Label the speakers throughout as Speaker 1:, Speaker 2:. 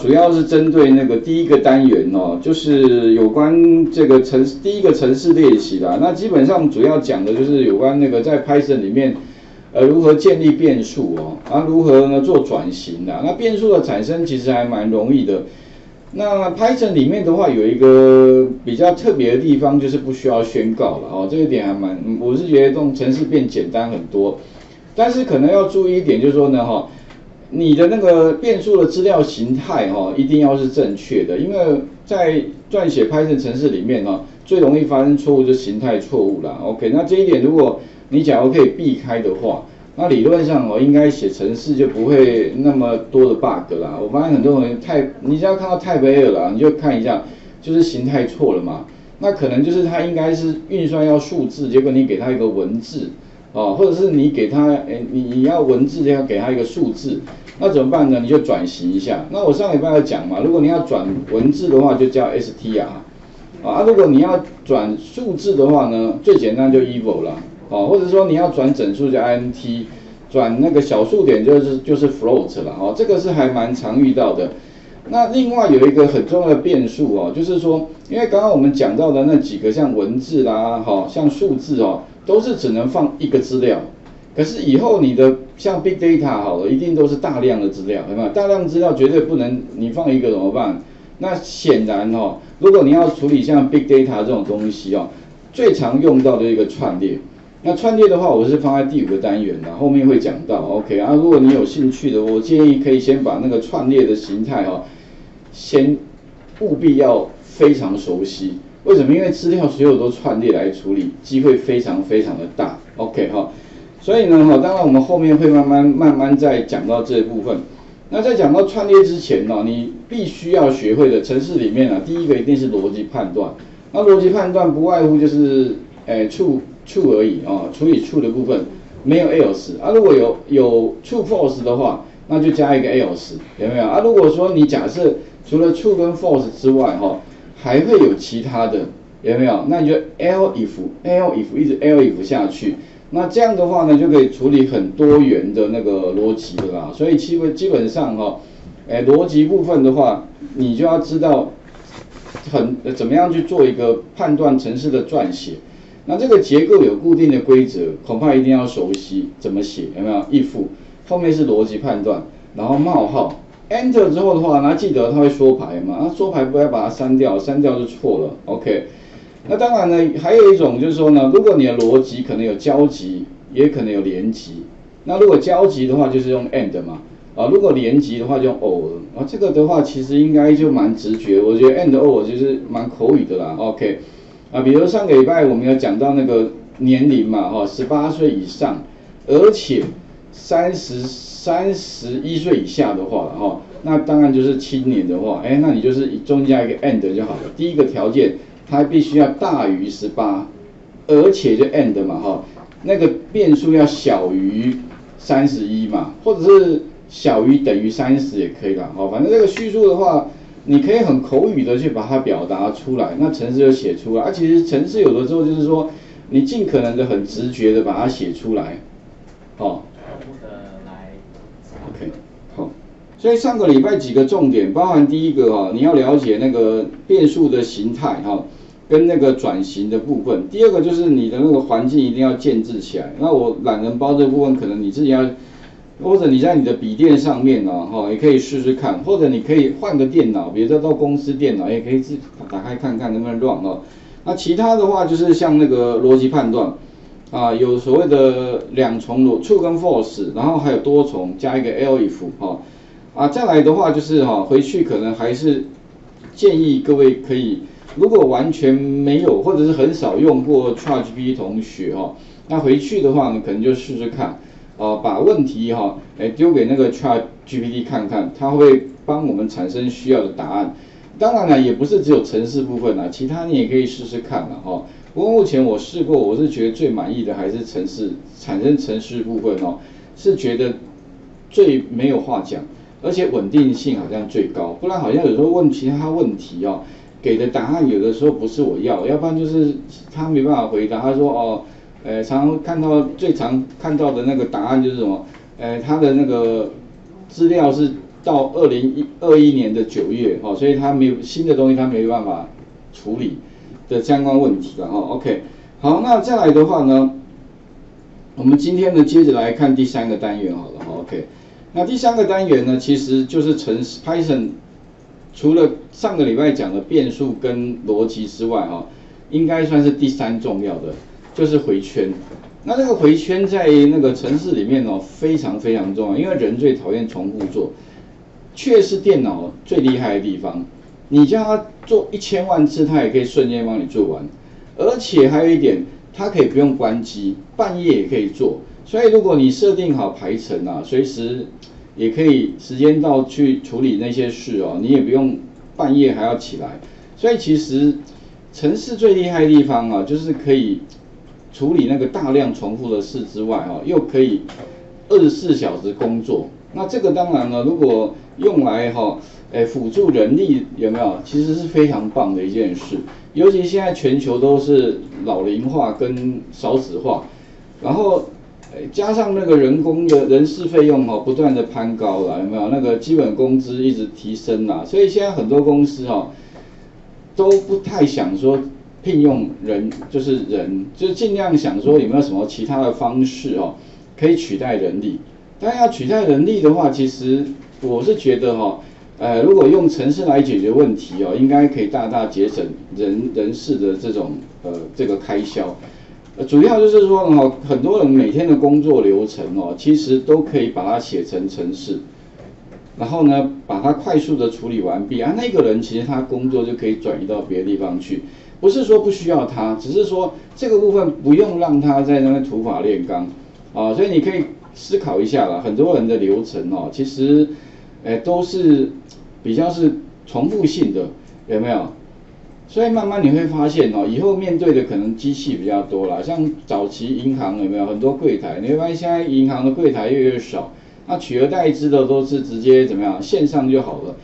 Speaker 1: 主要是针对那个第一个单元哦，就是有关这个城第一个城市练习啦。那基本上主要讲的就是有关那个在 Python 里面，呃，如何建立变数哦，啊，如何呢做转型的。那变数的产生其实还蛮容易的。那 Python 里面的话有一个比较特别的地方，就是不需要宣告了哦，这一点还蛮，我是觉得这种程式变简单很多。但是可能要注意一点，就是说呢，哈。你的那个变数的资料形态哈，一定要是正确的，因为在撰写 Python 程式里面呢，最容易发生错误就是形态错误啦。OK，那这一点如果你假如可以避开的话，那理论上哦，应该写程式就不会那么多的 bug 啦。我发现很多人太，你只要看到 type error 啦，你就看一下，就是形态错了嘛。那可能就是它应该是运算要数字，结果你给它一个文字。哦，或者是你给他，哎，你你要文字要给他一个数字，那怎么办呢？你就转型一下。那我上礼拜要讲嘛，如果你要转文字的话，就叫 str，啊，如果你要转数字的话呢，最简单就 eval 了，哦，或者说你要转整数叫 int，转那个小数点就是就是 float 了，哦，这个是还蛮常遇到的。那另外有一个很重要的变数哦，就是说，因为刚刚我们讲到的那几个像文字啦，哈，像数字哦。都是只能放一个资料，可是以后你的像 big data 好了，一定都是大量的资料，对吧？大量资料绝对不能你放一个怎么办？那显然哦，如果你要处理像 big data 这种东西哦，最常用到的一个串列。那串列的话，我是放在第五个单元的，后面会讲到。OK 啊，如果你有兴趣的，我建议可以先把那个串列的形态哈，先务必要非常熟悉。为什么？因为资料所有都串列来处理，机会非常非常的大。OK 哈，所以呢哈，当然我们后面会慢慢慢慢再讲到这一部分。那在讲到串列之前呢，你必须要学会的城市里面啊，第一个一定是逻辑判断。那逻辑判断不外乎就是诶 true true 而已啊，处理处的部分没有 else 啊。如果有有 true false 的话，那就加一个 else 有没有啊？如果说你假设除了 true 跟 false 之外哈。还会有其他的，有没有？那你就 l if l if 一直 l if 下去，那这样的话呢，就可以处理很多元的那个逻辑的啦。所以基本基本上哈，哎，逻辑部分的话，你就要知道很怎么样去做一个判断程式的撰写。那这个结构有固定的规则，恐怕一定要熟悉怎么写，有没有？if 后面是逻辑判断，然后冒号。Enter 之后的话，那记得它会缩排嘛？那缩排不要把它删掉，删掉就错了。OK，那当然呢，还有一种就是说呢，如果你的逻辑可能有交集，也可能有连集。那如果交集的话，就是用 and 嘛。啊，如果连集的话就用 or。啊，这个的话其实应该就蛮直觉，我觉得 and or 就是蛮口语的啦。OK，啊，比如上个礼拜我们有讲到那个年龄嘛，哈，十八岁以上，而且三十。三十一岁以下的话，哈，那当然就是青年的话，哎，那你就是中间一个 and 就好了。第一个条件，它必须要大于十八，而且就 and 嘛，哈，那个变数要小于三十一嘛，或者是小于等于三十也可以啦，好，反正这个叙述的话，你可以很口语的去把它表达出来，那程式就写出来。而其实程式有的时候就是说，你尽可能的很直觉的把它写出来，好。所以上个礼拜几个重点，包含第一个哈，你要了解那个变数的形态哈，跟那个转型的部分。第二个就是你的那个环境一定要建制起来。那我懒人包这部分，可能你自己要，或者你在你的笔电上面呢哈，也可以试试看，或者你可以换个电脑，比如说到公司电脑也可以自打开看看能不能乱哦。那其他的话就是像那个逻辑判断啊，有所谓的两重逻 true 跟 false，然后还有多重加一个 l if 哈。啊，再来的话就是哈，回去可能还是建议各位可以，如果完全没有或者是很少用过 ChatGPT 同学哈，那回去的话呢，可能就试试看，啊，把问题哈，哎丢给那个 ChatGPT 看看，它会帮我们产生需要的答案。当然了，也不是只有城市部分啦，其他你也可以试试看了哈。不过目前我试过，我是觉得最满意的还是城市产生城市部分哦，是觉得最没有话讲。而且稳定性好像最高，不然好像有时候问其他问题哦，给的答案有的时候不是我要，要不然就是他没办法回答。他说哦，呃，常看到最常看到的那个答案就是什么，呃，他的那个资料是到二零一二一年的九月，哦，所以他没有新的东西，他没有办法处理的相关问题了，哈，OK，好，那再来的话呢，我们今天呢接着来看第三个单元，好了，，OK，那第三个单元呢，其实就是程式 Python，除了上个礼拜讲的变数跟逻辑之外，哈，应该算是第三重要的，就是回圈。那这个回圈在那个城市里面哦，非常非常重要，因为人最讨厌重复做，却是电脑最厉害的地方。你叫它做一千万次，它也可以瞬间帮你做完。而且还有一点，它可以不用关机，半夜也可以做。所以如果你设定好排程啊，随时也可以时间到去处理那些事哦，你也不用半夜还要起来。所以其实城市最厉害的地方啊，就是可以。处理那个大量重复的事之外，哈，又可以二十四小时工作。那这个当然了，如果用来哈，诶辅助人力有没有？其实是非常棒的一件事。尤其现在全球都是老龄化跟少子化，然后加上那个人工的人事费用哈不断的攀高了，有没有？那个基本工资一直提升啦，所以现在很多公司哈都不太想说。聘用人就是人，就尽量想说有没有什么其他的方式哦，可以取代人力。但要取代人力的话，其实我是觉得哈，呃，如果用城市来解决问题哦，应该可以大大节省人人事的这种呃这个开销。呃，主要就是说哦，很多人每天的工作流程哦，其实都可以把它写成城市，然后呢，把它快速的处理完毕啊，那个人其实他工作就可以转移到别的地方去。不是说不需要他，只是说这个部分不用让他在那边土法炼钢啊，所以你可以思考一下啦。很多人的流程哦，其实诶都是比较是重复性的，有没有？所以慢慢你会发现哦，以后面对的可能机器比较多了，像早期银行有没有很多柜台？你会发现现在银行的柜台越来越少，那取而代之的都是直接怎么样线上就好了。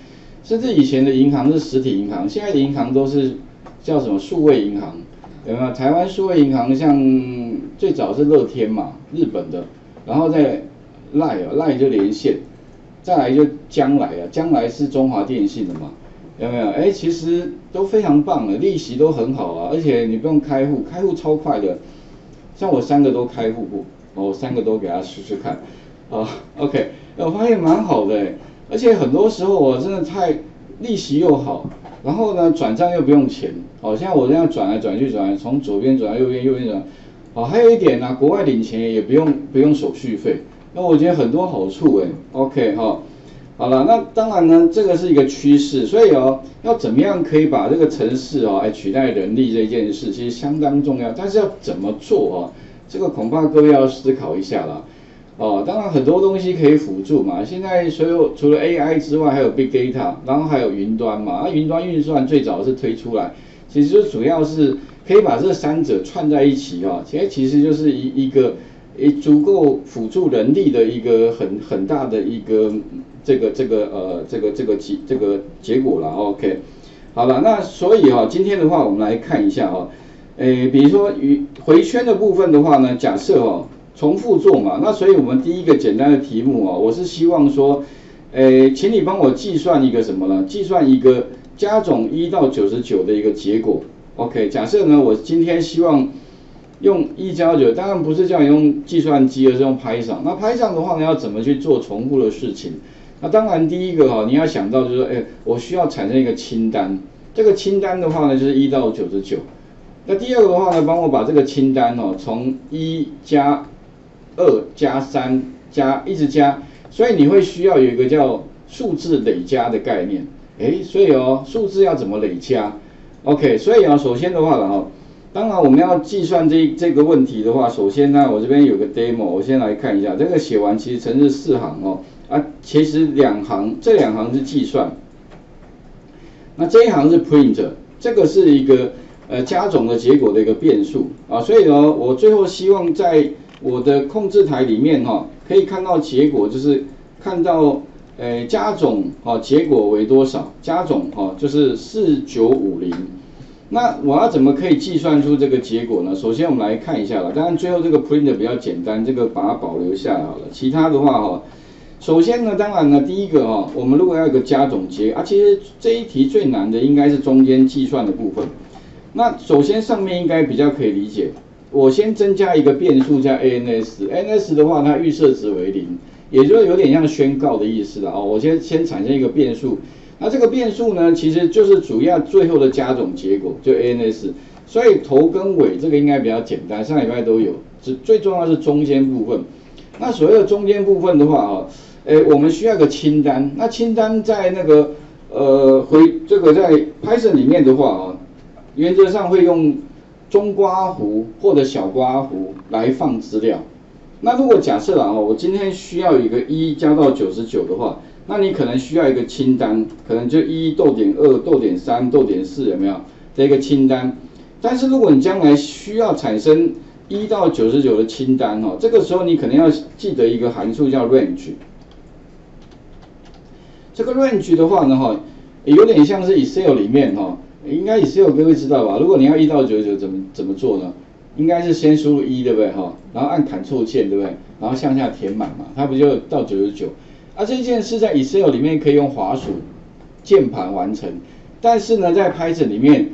Speaker 1: 甚至以前的银行是实体银行，现在的银行都是。叫什么数位银行？有没有？台湾数位银行像最早是乐天嘛，日本的，然后再赖啊赖就连线，再来就将来啊，将来是中华电信的嘛，有没有？哎，其实都非常棒的，利息都很好啊，而且你不用开户，开户超快的，像我三个都开户过，我三个都给他试试看，啊，OK，我发现蛮好的，而且很多时候我真的太利息又好。然后呢，转账又不用钱，哦，像我这样转来转去转，从左边转到右边，右边转，哦，还有一点呢，国外领钱也不用不用手续费，那我觉得很多好处哎，OK 哈，好了，那当然呢，这个是一个趋势，所以哦，要怎么样可以把这个城市哦来取代人力这件事，其实相当重要，但是要怎么做哦，这个恐怕各位要思考一下了。哦，当然很多东西可以辅助嘛。现在所有除了 AI 之外，还有 Big Data，然后还有云端嘛。啊，云端运算最早是推出来，其实主要是可以把这三者串在一起哈。其实其实就是一一个一足够辅助人力的一个很很大的一个这个这个呃这个这个结这个结果了。OK，好了，那所以哈，今天的话我们来看一下哈，诶，比如说与回圈的部分的话呢，假设哦。重复做嘛，那所以我们第一个简单的题目啊，我是希望说，诶，请你帮我计算一个什么呢？计算一个加总一到九十九的一个结果。OK，假设呢，我今天希望用一加九，当然不是叫你用计算机，而是用 Python。那 Python 的话呢，要怎么去做重复的事情？那当然第一个哈，你要想到就是说，诶，我需要产生一个清单。这个清单的话呢，就是一到九十九。那第二个的话呢，帮我把这个清单哦，从一加二加三加一直加，所以你会需要有一个叫数字累加的概念，诶，所以哦，数字要怎么累加？OK，所以啊，首先的话了哈，当然我们要计算这这个问题的话，首先呢，我这边有个 demo，我先来看一下，这个写完其实成是四行哦，啊，其实两行，这两行是计算，那这一行是 print，这个是一个呃加总的结果的一个变数啊，所以呢，我最后希望在我的控制台里面哈，可以看到结果就是看到，呃，加总哈结果为多少？加总哈就是四九五零。那我要怎么可以计算出这个结果呢？首先我们来看一下了，当然最后这个 print 比较简单，这个把它保留下来好了。其他的话哈，首先呢，当然呢，第一个哈，我们如果要一个加总结啊，其实这一题最难的应该是中间计算的部分。那首先上面应该比较可以理解，我先增加一个变数叫 ans，ans 的话它预设值为零，也就是有点像宣告的意思了哦。我先先产生一个变数，那这个变数呢，其实就是主要最后的加总结果，就 ans。所以头跟尾这个应该比较简单，上礼拜都有。只最重要是中间部分。那所谓的中间部分的话啊，诶，我们需要个清单。那清单在那个呃回这个在 Python 里面的话啊，原则上会用中刮弧或者小刮弧来放资料。那如果假设啊，我今天需要一个一加到九十九的话，那你可能需要一个清单，可能就一逗点二逗点三逗点四有没有这个清单？但是如果你将来需要产生一到九十九的清单哦，这个时候你可能要记得一个函数叫 range。这个 range 的话呢哈，有点像是 Excel 里面哈，应该 Excel 各位知道吧？如果你要一到九十九怎么怎么做呢？应该是先输入一对不对哈？然后按 Ctrl 键对不对？然后向下填满嘛，它不就到九十九？啊，这件事在 Excel 里面可以用滑鼠键盘完成，但是呢，在 Python 里面。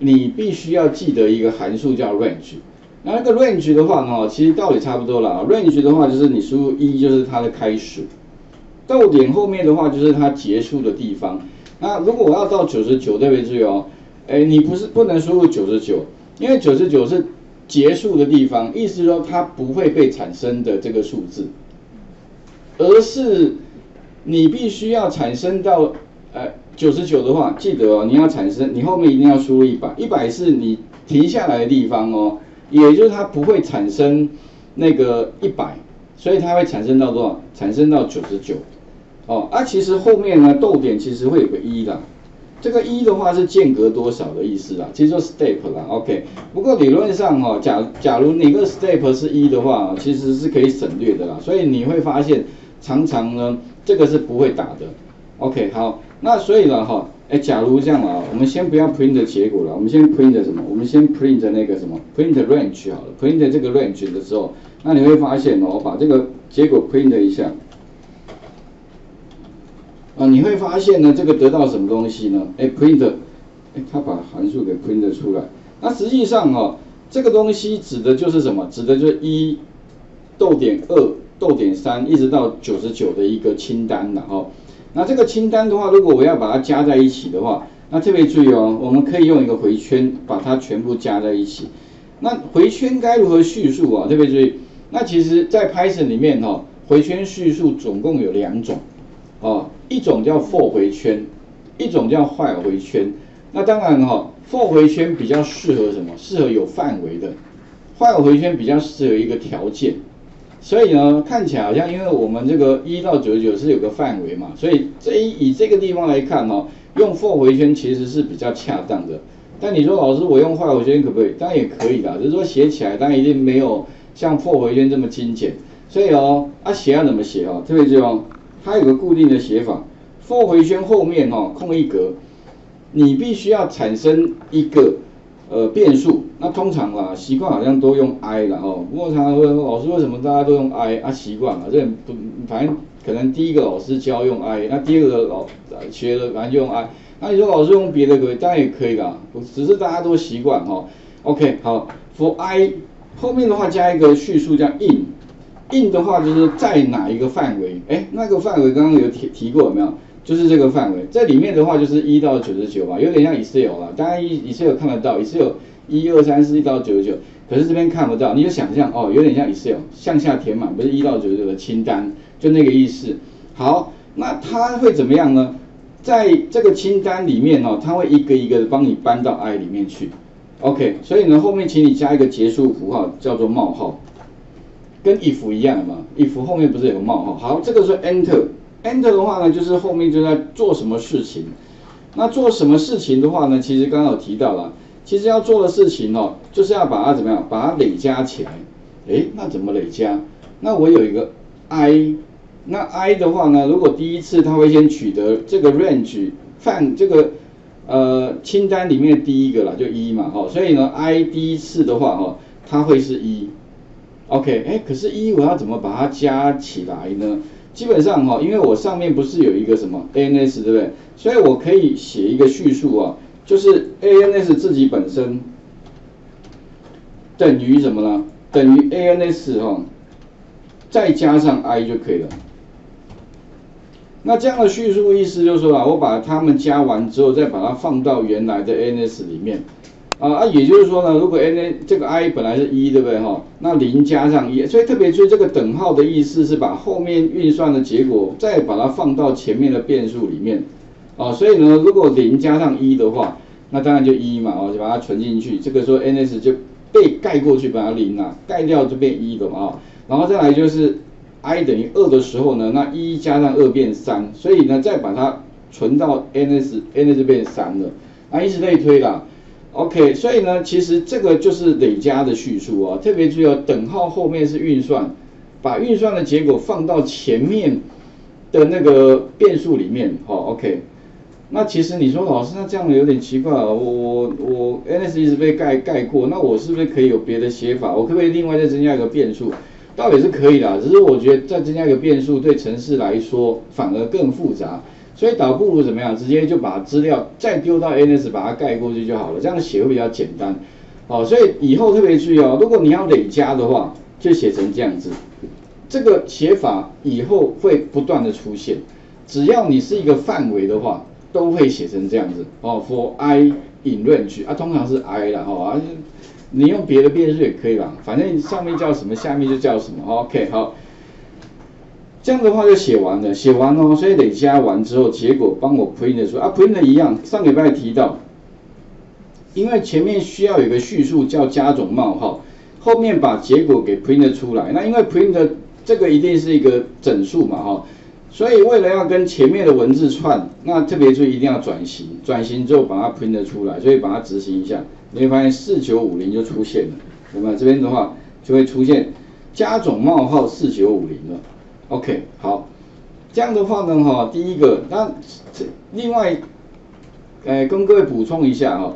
Speaker 1: 你必须要记得一个函数叫 range，那那个 range 的话呢，其实道理差不多了。range 的话就是你输入一就是它的开始，逗点后面的话就是它结束的地方。那如果我要到九十九，特别注意哦，哎，你不是不能输入九十九，因为九十九是结束的地方，意思说它不会被产生的这个数字，而是你必须要产生到。呃，九十九的话，记得哦，你要产生，你后面一定要输入一百，一百是你停下来的地方哦，也就是它不会产生那个一百，所以它会产生到多少？产生到九十九，哦，啊，其实后面呢，逗点其实会有个一啦，这个一的话是间隔多少的意思啦，其实说 step 啦，OK，不过理论上哈，假假如你个 step 是一的话，其实是可以省略的啦，所以你会发现常常呢，这个是不会打的，OK，好。那所以呢，哈，哎，假如这样啊，我们先不要 print 的结果了，我们先 print 什么？我们先 print 那个什么？print range 好了，print 这个 range 的时候，那你会发现哦，把这个结果 print 一下，啊，你会发现呢，这个得到什么东西呢？哎，print，哎，它把函数给 print 出来。那实际上哈，这个东西指的就是什么？指的就是一逗点二逗点三一直到九十九的一个清单了哈。那这个清单的话，如果我要把它加在一起的话，那特别注意哦，我们可以用一个回圈把它全部加在一起。那回圈该如何叙述啊？特别注意，那其实在 Python 里面哈，回圈叙述总共有两种，哦，一种叫 for 回圈，一种叫 while 回圈。那当然哈，for 回圈比较适合什么？适合有范围的，while 回圈比较适合一个条件。所以呢，看起来好像因为我们这个一到九十九是有个范围嘛，所以这一以这个地方来看哦，用 for 回圈其实是比较恰当的。但你说老师我用 while 回圈可不可以？当然也可以的，只是说写起来当然一定没有像 for 回圈这么精简。所以哦，啊写要怎么写哦？特别注意哦，它有个固定的写法，for 回圈后面哦空一格，你必须要产生一个。呃，变数那通常啦，习惯好像都用 i 了哦。不过他问老师为什么大家都用 i 啊？习惯了，这不反正可能第一个老师教用 i，那第二个老学了反正就用 i。那你说老师用别的可以，当然也可以啦，只是大家都习惯哈。OK，好，for i 后面的话加一个叙述叫 in 硬的话就是在哪一个范围？哎，那个范围刚刚有提提过有没有？就是这个范围，在里面的话就是一到九十九嘛，有点像 Excel 啦。当然，Excel 看得到，Excel 一二三四一到九十九，可是这边看不到。你就想象哦，有点像 Excel 向下填满，不是一到九十九的清单，就那个意思。好，那它会怎么样呢？在这个清单里面哦，它会一个一个的帮你搬到 i 里面去。OK，所以呢，后面请你加一个结束符号，叫做冒号，跟 if 一样嘛？if 后面不是有个冒号？好，这个是 Enter。Enter 的话呢，就是后面就在做什么事情。那做什么事情的话呢，其实刚刚有提到了，其实要做的事情哦，就是要把它怎么样，把它累加起来。诶，那怎么累加？那我有一个 i，那 i 的话呢，如果第一次它会先取得这个 range 范这个呃清单里面第一个了，就一嘛，哈，所以呢 i 第一次的话哈，它会是一。OK，哎，可是一我要怎么把它加起来呢？基本上哈，因为我上面不是有一个什么 ANS 对不对？所以我可以写一个叙述啊，就是 ANS 自己本身等于什么呢？等于 ANS 哈，再加上 I 就可以了。那这样的叙述意思就是说啊，我把它们加完之后，再把它放到原来的 ANS 里面。啊啊，也就是说呢，如果 n a 这个 i 本来是一，对不对哈？那零加上一，所以特别注意这个等号的意思是把后面运算的结果再把它放到前面的变数里面。哦，所以呢，如果零加上一的话，那当然就一嘛，哦，就把它存进去。这个时候 ns 就被盖过去，把它零啊，盖掉就变一了嘛。然后再来就是 i 等于二的时候呢，那一加上二变三，所以呢再把它存到 ns，ns 变三了，啊，以此类推啦。OK，所以呢，其实这个就是累加的叙述啊，特别注意哦，等号后面是运算，把运算的结果放到前面的那个变数里面，好，OK。那其实你说老师，那这样有点奇怪啊，我我我 NS 一直被盖盖过，那我是不是可以有别的写法？我可不可以另外再增加一个变数？倒也是可以的，只是我觉得再增加一个变数对程式来说反而更复杂。所以倒不如怎么样，直接就把资料再丢到 NS，把它盖过去就好了，这样写会比较简单。哦，所以以后特别注意哦，如果你要累加的话，就写成这样子。这个写法以后会不断的出现，只要你是一个范围的话，都会写成这样子。哦，for i in range 啊，通常是 i 啦，哦啊，你用别的变数也可以啦，反正上面叫什么，下面就叫什么。OK，好。这样的话就写完了，写完哦，所以累加完之后，结果帮我 print 出啊，print 一样，上礼拜提到，因为前面需要有个叙述叫加总冒号，后面把结果给 print 出来，那因为 print 这个一定是一个整数嘛哈，所以为了要跟前面的文字串，那特别注意一定要转型，转型之后把它 print 出来，所以把它执行一下，你会发现四九五零就出现了，那么这边的话就会出现加总冒号四九五零了。OK，好，这样的话呢，哈，第一个，那这另外，呃，跟各位补充一下哈，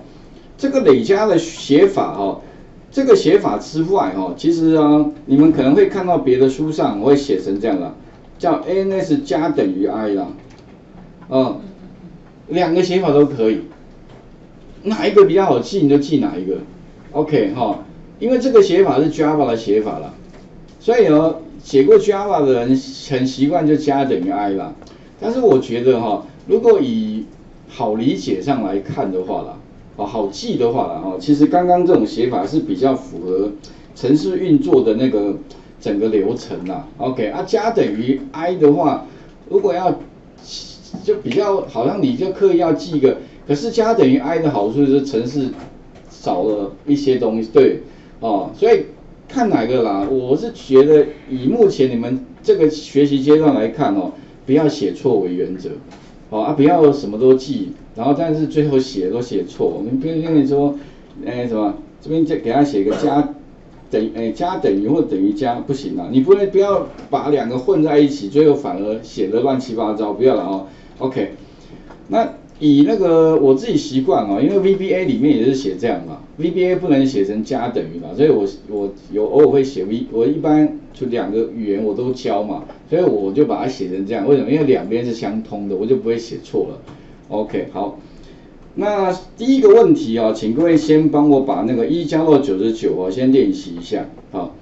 Speaker 1: 这个累加的写法哈，这个写法之外哈，其实啊，你们可能会看到别的书上我会写成这样的，叫 n s 加等于 I 啦，嗯，两个写法都可以，哪一个比较好记你就记哪一个，OK 哈，因为这个写法是 Java 的写法了，所以呢。写过 Java 的人很习惯就加等于 i 啦，但是我觉得哈，如果以好理解上来看的话啦，哦好记的话啦，哦其实刚刚这种写法是比较符合程式运作的那个整个流程啦。OK 啊加等于 i 的话，如果要就比较好像你就刻意要记一个，可是加等于 i 的好处是程式少了一些东西，对，哦所以。看哪个啦？我是觉得以目前你们这个学习阶段来看哦，不要写错为原则，哦啊，不要什么都记，然后但是最后写都写错。你比如跟你说，哎什么，这边再给他写个加等哎加等于或等于加不行啊，你不能不要把两个混在一起，最后反而写的乱七八糟，不要了哦。OK，那。以那个我自己习惯啊，因为 VBA 里面也是写这样嘛，VBA 不能写成加等于嘛，所以我我有偶尔会写 V，我一般就两个语言我都教嘛，所以我就把它写成这样。为什么？因为两边是相通的，我就不会写错了。OK，好，那第一个问题啊，请各位先帮我把那个一加到九十九啊，先练习一下好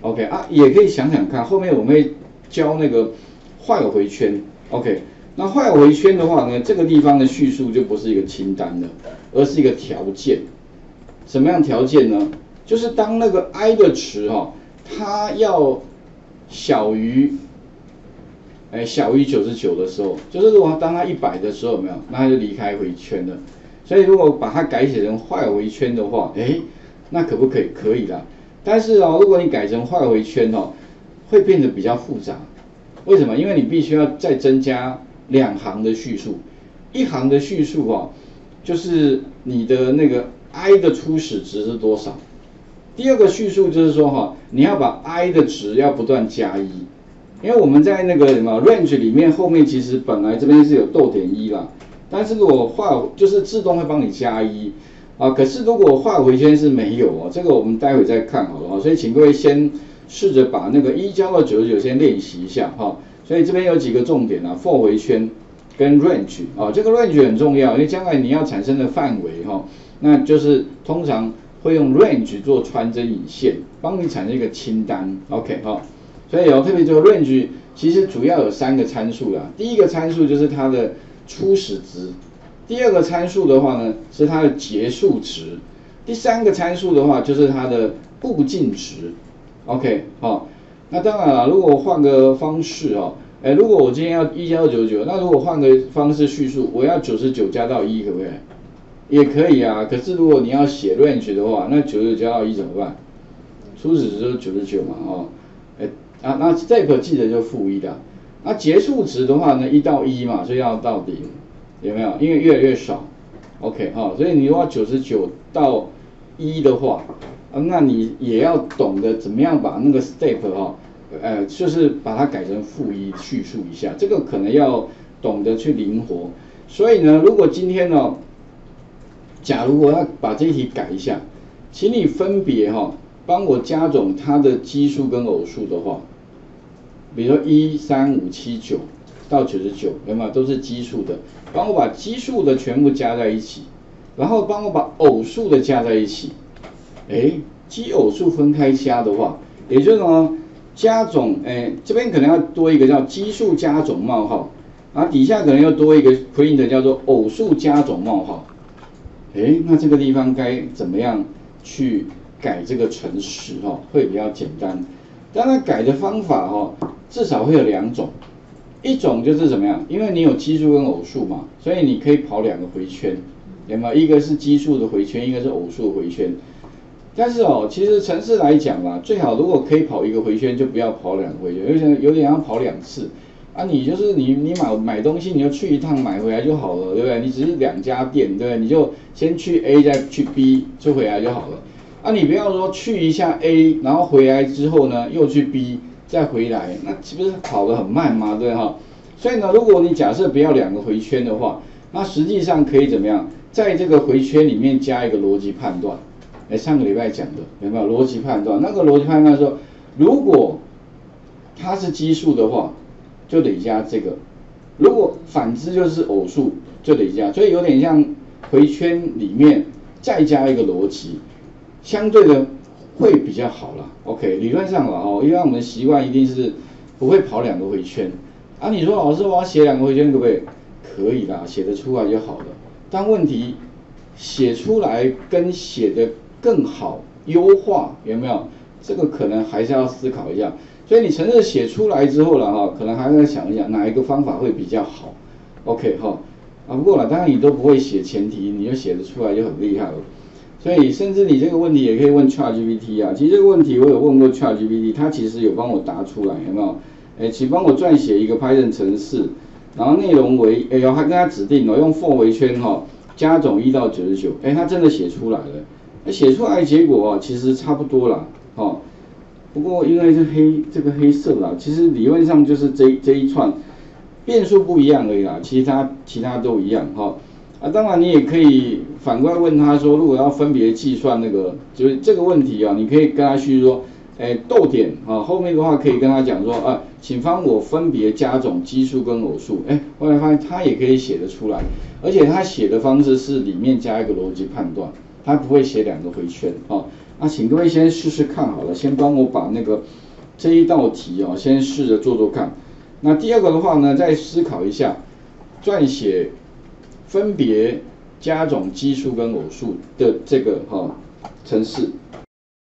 Speaker 1: OK 啊，也可以想想看，后面我们会教那个换回圈。OK。那坏回圈的话呢，这个地方的叙述就不是一个清单了，而是一个条件。什么样条件呢？就是当那个 i 的值哈，它要小于，哎小于九十九的时候，就是如果当它一百的时候，没有？那它就离开回圈了。所以如果把它改写成坏回圈的话，哎，那可不可以？可以啦。但是哦，如果你改成坏回圈哦，会变得比较复杂。为什么？因为你必须要再增加。两行的叙述，一行的叙述啊，就是你的那个 i 的初始值是多少。第二个叙述就是说哈，你要把 i 的值要不断加一，因为我们在那个什么 range 里面后面其实本来这边是有逗点一啦，但是如果画就是自动会帮你加一。啊，可是如果画回圈是没有哦，这个我们待会再看好了啊，所以请各位先试着把那个一加到九十九先练习一下哈。所以这边有几个重点啊，for 回圈跟 range 啊，这个 range 很重要，因为将来你要产生的范围哈，那就是通常会用 range 做穿针引线，帮你产生一个清单，OK 哈。所以有特别这个 range 其实主要有三个参数啦，第一个参数就是它的初始值，第二个参数的话呢是它的结束值，第三个参数的话就是它的步进值，OK 好。那当然了，如果换个方式哦，哎，如果我今天要一加二九九，那如果换个方式叙述，我要九十九加到一，可不可以？也可以啊。可是如果你要写 range 的话，那九十九加到一怎么办？初始值是九十九嘛，哦，哎。啊，那 step 记得就负一的，那结束值的话呢，一到一嘛，所以要到零，有没有？因为越来越少，OK 哦，所以你如果九十九到一的话，那你也要懂得怎么样把那个 step 哈，呃，就是把它改成负一叙述一下，这个可能要懂得去灵活。所以呢，如果今天呢，假如我要把这一题改一下，请你分别哈，帮我加总它的奇数跟偶数的话。比如说一三五七九到九十九，有没有都是奇数的？帮我把奇数的全部加在一起，然后帮我把偶数的加在一起。哎，奇偶数分开加的话，也就是说加总，哎，这边可能要多一个叫奇数加总冒号，啊，底下可能要多一个 print 叫做偶数加总冒号。哎，那这个地方该怎么样去改这个程式哈？会比较简单。当然改的方法哈。至少会有两种，一种就是怎么样？因为你有奇数跟偶数嘛，所以你可以跑两个回圈，有没有？一个是奇数的回圈，一个是偶数的回圈。但是哦，其实城市来讲啦，最好如果可以跑一个回圈，就不要跑两个回圈，有点有点要跑两次啊。你就是你你买买东西，你就去一趟买回来就好了，对不对？你只是两家店，对不对？你就先去 A 再去 B 就回来就好了啊。你不要说去一下 A，然后回来之后呢又去 B。再回来，那岂不是跑得很慢吗？对哈，所以呢，如果你假设不要两个回圈的话，那实际上可以怎么样？在这个回圈里面加一个逻辑判断。哎，上个礼拜讲的有没有逻辑判断？那个逻辑判断说，如果它是奇数的话，就得加这个；如果反之就是偶数，就得加。所以有点像回圈里面再加一个逻辑，相对的。会比较好了，OK，理论上了哦，因为我们习惯一定是不会跑两个回圈啊。你说老师我要写两个回圈可不可以？可以啦，写得出来就好了。但问题写出来跟写的更好优化有没有？这个可能还是要思考一下。所以你承认写出来之后了哈，可能还要想一想哪一个方法会比较好，OK 哈啊。不过了，当然你都不会写前提，你就写得出来就很厉害了。所以，甚至你这个问题也可以问 ChatGPT 啊。其实这个问题我有问过 ChatGPT，它其实有帮我答出来，有没有？哎，请帮我撰写一个 Python 程式，然后内容为，哎呦，还跟他指定哦，用 for 回圈哈，加总一到九十九，哎，他真的写出来了。那写出来结果啊，其实差不多了，哦。不过因为是黑这个黑色啦，其实理论上就是这这一串变数不一样而已啦，其他其他都一样哈。啊，当然你也可以反过来问他说，如果要分别计算那个，就是这个问题啊，你可以跟他去说，哎，逗点啊，后面的话可以跟他讲说，啊，请帮我分别加总奇数跟偶数，哎，后来发现他也可以写得出来，而且他写的方式是里面加一个逻辑判断，他不会写两个回圈啊。那请各位先试试看好了，先帮我把那个这一道题啊，先试着做做看。那第二个的话呢，再思考一下，撰写。分别加总奇数跟偶数的这个哈程式。